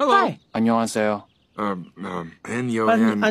Hello. Hi. 안녕하세요. Um, um, 안녕, An- an-